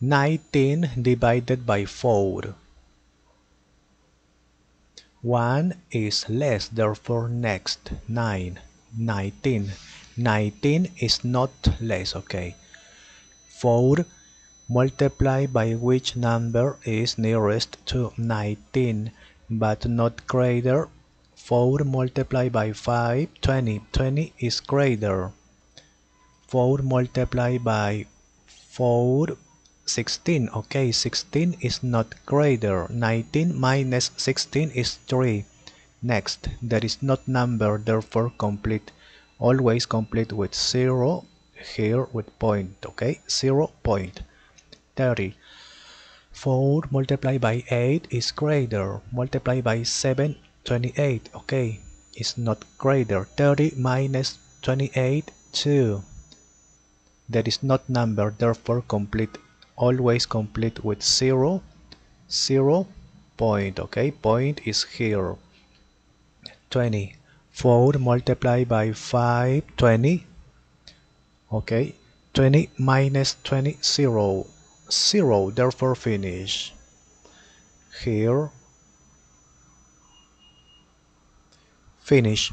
19 divided by 4. 1 is less, therefore next 9. 19. 19 is not less, okay. 4 multiplied by which number is nearest to 19 but not greater 4 multiplied by 5 20 20 is greater 4 multiplied by 4 16 okay? 16 is not greater. 19 minus 16 is 3 next there is not number therefore complete always complete with 0 here with point okay? 0 point. 30 4 multiplied by 8 is greater. multiplied by 7 28 okay? It's not greater. 30 minus 28 2 that is not number therefore complete always complete with 0 0 point okay? Point is here. 20 4 multiplied by 5 20 okay? 20 minus 20 0 0 therefore finish. Here. Finish